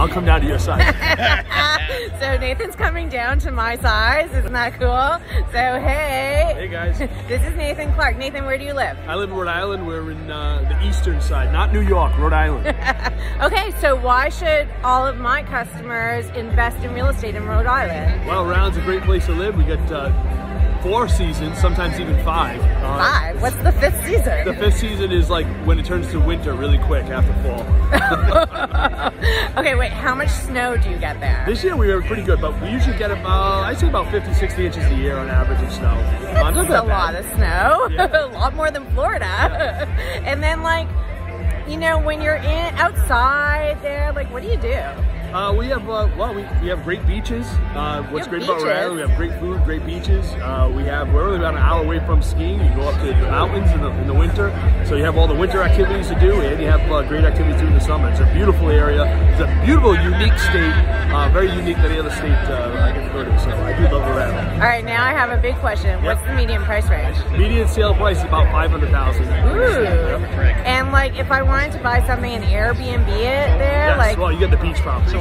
I'll come down to your side. so Nathan's coming down to my size. Isn't that cool? So hey. Hey guys. this is Nathan Clark. Nathan, where do you live? I live in Rhode Island. We're in uh, the eastern side, not New York, Rhode Island. okay, so why should all of my customers invest in real estate in Rhode Island? Well, Rhode Island's a great place to live. We got uh, four seasons, sometimes even five. Uh, five? What's the fifth season? The fifth season is like when it turns to winter really quick after fall. okay, wait, how much snow do you get there? This year we were pretty good, but we usually get about, I'd say about 50, 60 inches a year on average of snow. That's uh, a lot of snow. Yeah. a lot more than Florida. Yeah. and then like, you know, when you're in outside there, like what do you do? Uh, we have uh, well, we, we have great beaches. Uh, what's great beaches. about Rhode Island, we have great food, great beaches. Uh, we have we're only about an hour away from skiing. You go up to the mountains in the, in the winter, so you have all the winter activities to do, and you have uh, great activities during the summer. It's a beautiful area. It's a beautiful, unique state. Uh, very unique than any other state I to go to. So I do love Rhode Island. All right, now I have a big question. Yep. What's the median price range? Median sale price is about five hundred thousand. Ooh. And like, if I wanted to buy something in Airbnb it there, yes, like, well, you get the beach properties.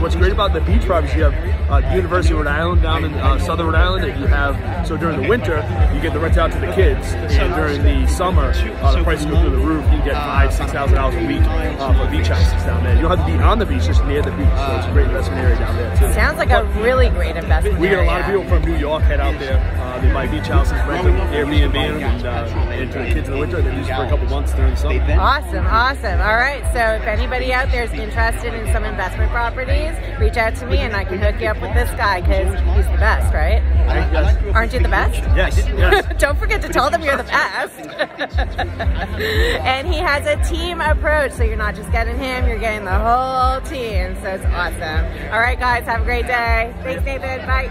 What's great about the beach properties, you have uh, University of Rhode Island down in uh, southern Rhode Island, and you have so during the winter you get the rent out to the kids, and during the summer uh, the prices go through the roof. You get five, six thousand dollars a week uh, for beach houses down there. You don't have to be on the beach, just near the beach. So it's a great investment area down there too. Sounds like but a really great investment. We get a lot of people from New York head out there. Uh, they buy beach houses, rent them, Airbnb and, uh, and to the kids in the winter. They use it for a couple months during the summer. Awesome, awesome. All right, so if anybody out there is interested in some investment properties, reach out to me and I can hook you up with this guy because he's the best, right? Aren't you the best? Yes. yes. Don't forget to tell them you're the best. and he has a team approach, so you're not just getting him, you're getting the whole team. So it's awesome. All right, guys, have a great day. Thanks, Nathan. Bye.